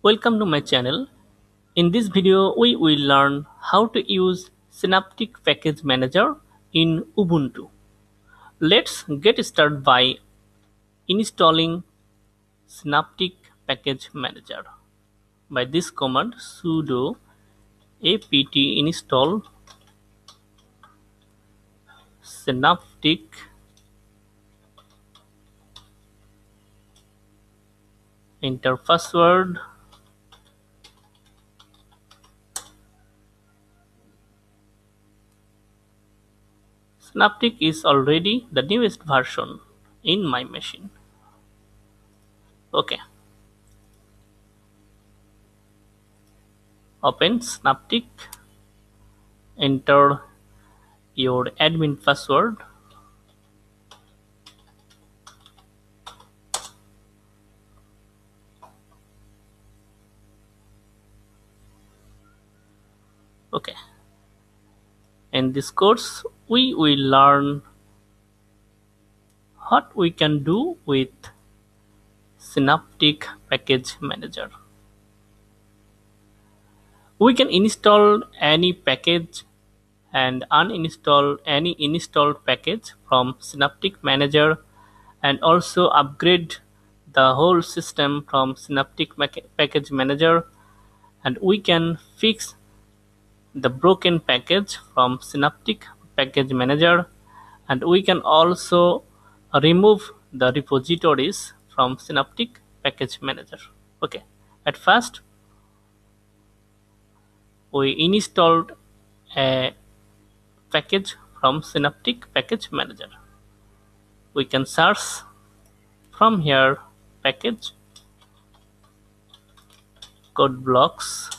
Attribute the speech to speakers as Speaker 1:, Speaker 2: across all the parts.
Speaker 1: Welcome to my channel. In this video, we will learn how to use Synaptic Package Manager in Ubuntu. Let's get started by installing Synaptic Package Manager. By this command sudo apt install Synaptic enter password Synaptic is already the newest version in my machine. Okay. Open Synaptic, enter your admin password. Okay. In this course, we will learn what we can do with Synaptic Package Manager. We can install any package and uninstall any installed package from Synaptic Manager and also upgrade the whole system from Synaptic Package Manager and we can fix the broken package from Synaptic Package Manager and we can also remove the repositories from Synaptic Package Manager. Okay, at first we installed a package from Synaptic Package Manager. We can search from here package code blocks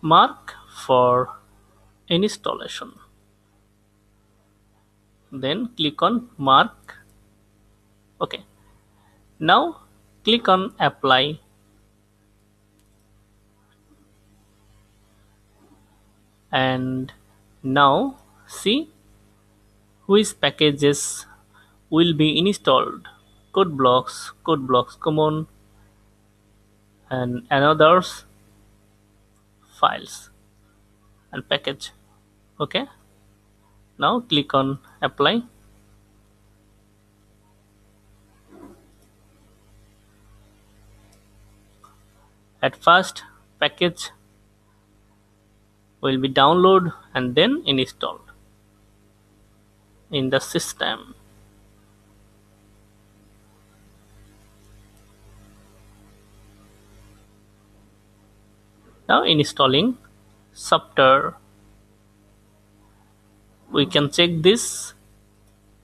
Speaker 1: mark for installation. Then click on mark. Okay. Now click on apply. And now see which packages will be installed code blocks code blocks common and another's files and package. Okay? Now click on apply. At first package will be download and then installed in the system now installing software. We can check this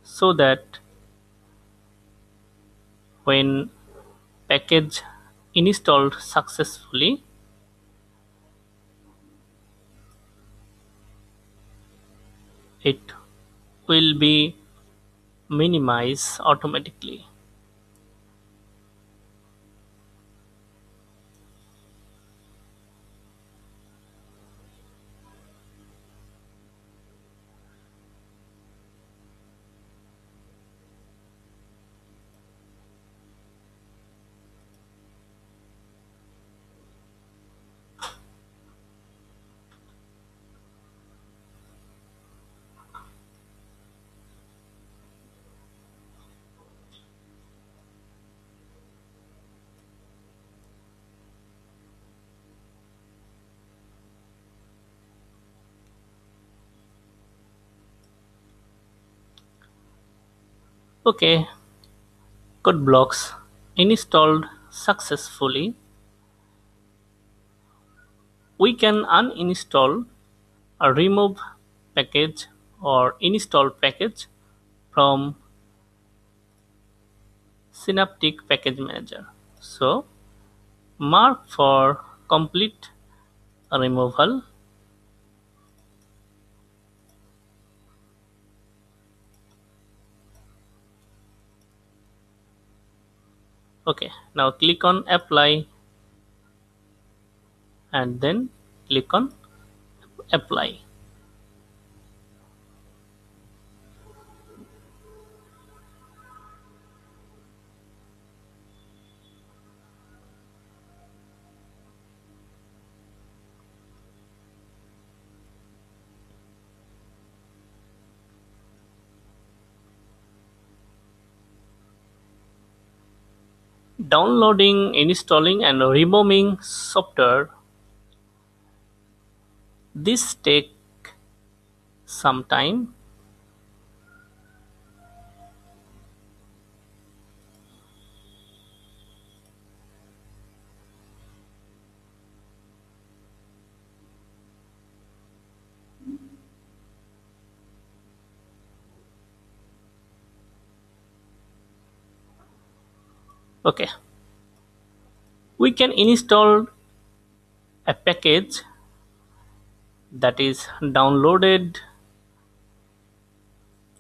Speaker 1: so that when package installed successfully it will be minimized automatically okay. Code blocks installed successfully. We can uninstall or remove package or install package from synaptic package manager. So mark for complete removal okay now click on apply and then click on apply downloading installing and removing software. This take some time okay. We can install a package that is downloaded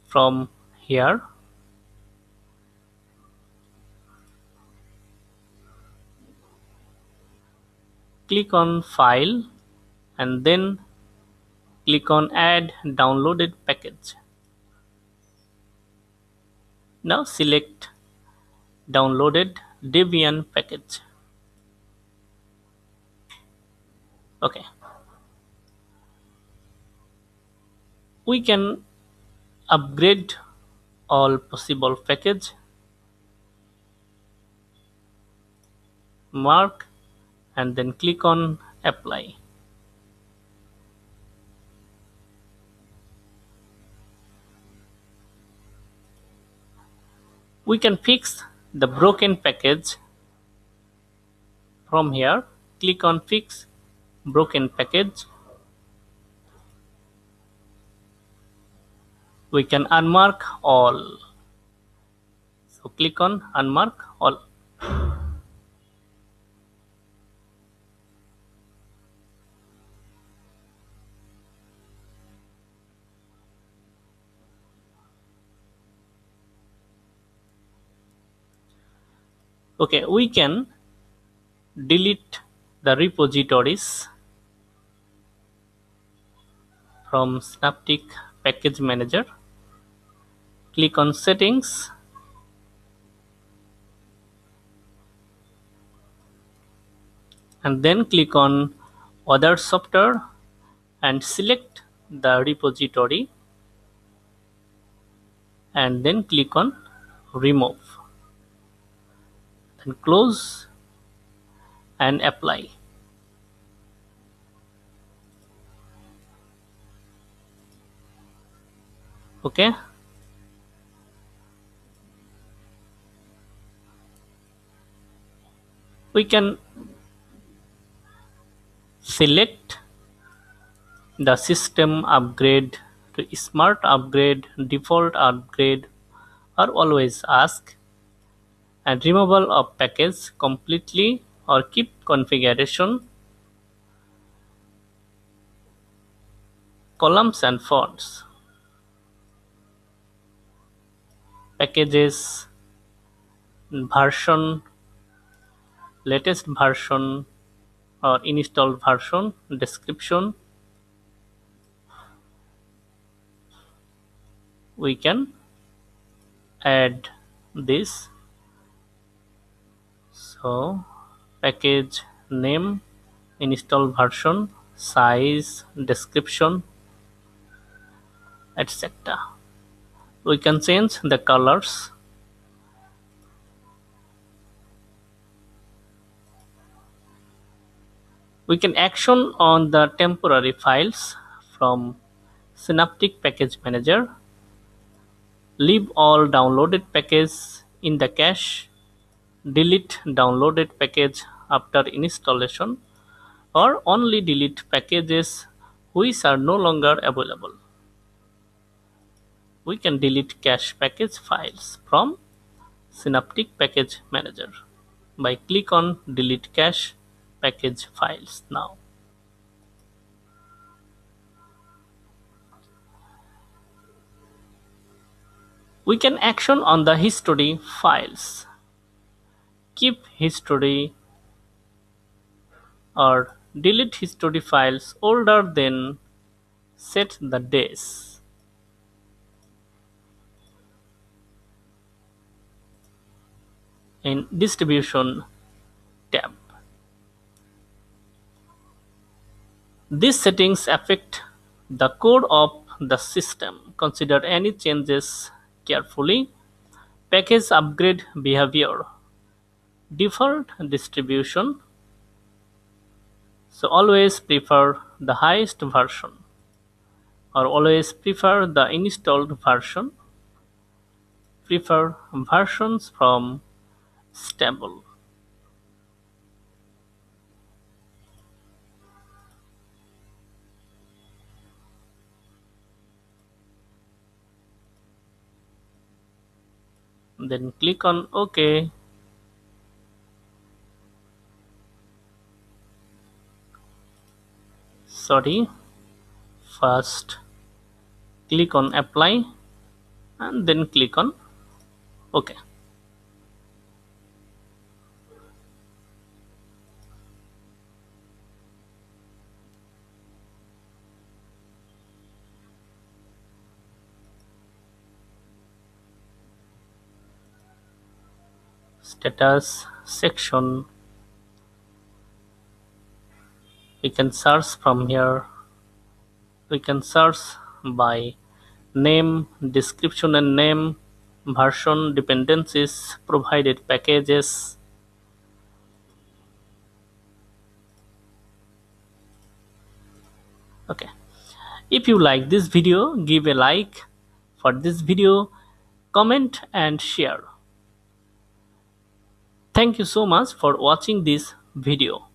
Speaker 1: from here. Click on file and then click on add downloaded package. Now select downloaded Debian package. Okay. We can upgrade all possible package mark and then click on apply we can fix the broken package from here. Click on fix broken package. We can unmark all. So click on unmark all okay we can delete the repositories from synaptic package manager. Click on settings. And then click on other software and select the repository. And then click on remove and close and apply. Okay? We can select the system upgrade to smart upgrade default upgrade or always ask and removal of package completely or keep configuration columns and fonts packages version latest version or installed version description. We can add this package name install version size description etc we can change the colors. We can action on the temporary files from synaptic package manager. Leave all downloaded packages in the cache delete downloaded package after installation or only delete packages which are no longer available. We can delete cache package files from Synaptic Package Manager by click on delete cache package files now. We can action on the history files keep history or delete history files older than set the days in distribution tab. These settings affect the code of the system. Consider any changes carefully. Package upgrade behavior default distribution. So always prefer the highest version or always prefer the installed version. Prefer versions from stable. Then click on ok sorry. First click on apply and then click on ok. Status section we can search from here. We can search by name description and name version dependencies provided packages. Okay. If you like this video give a like for this video comment and share. Thank you so much for watching this video